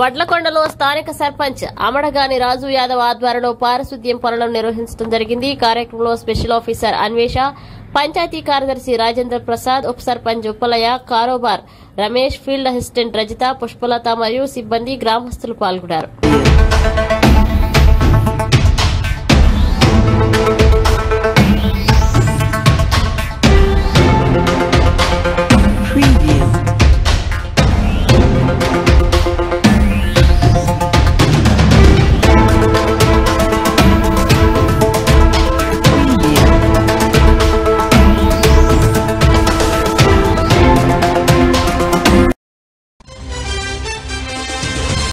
వడ్లకొండలో స్థానిక సర్పంచ్ అమడగాని రాజు యాదవ్ ఆధ్వర్యంలో పారిశుద్ధ్యం పనులను నిర్వహించడం జరిగింది. ఈ కార్యక్రమంలో స్పెషల్ ఆఫీసర్ అన్వేష పంచాయతీ కార్యదర్శి రాజేంద్ర ప్రసాద్ ఉప సర్పంచ్ ఉప్పలయ్య కారోబార్ రమేష్ ఫీల్డ్ అసిస్టెంట్ రజిత పుష్పలత మరియు సిబ్బంది గ్రామస్తులు పాల్గొన్నారు.